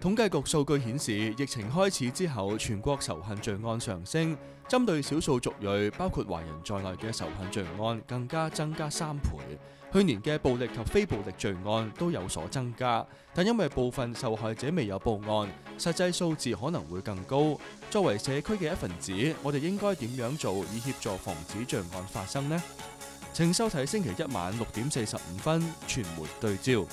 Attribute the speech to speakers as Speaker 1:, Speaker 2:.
Speaker 1: 统计局数据显示疫情开始之后全国仇恨罪案上升。针对少数族裔包括华人在内嘅仇恨罪案更加增加三倍。去年嘅暴力及非暴力罪案都有所增加但因为部分受害者未有报案实际数字可能会更高。作为社区嘅一份子我哋应该点样做以协助防止罪案发生呢？请收睇星期一晚六点四十五分传媒对焦。